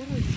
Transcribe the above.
городі